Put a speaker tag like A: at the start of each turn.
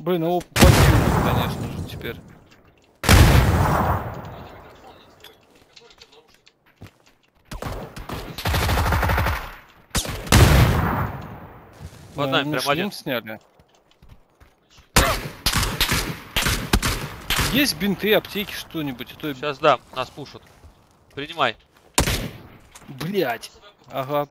A: Блин, его подсунут, конечно же, теперь.
B: Под нами прям один.
A: сняли. Есть бинты, аптеки, что-нибудь? Это то...
B: Сейчас да нас пушат. Принимай.
A: Блять. Ага.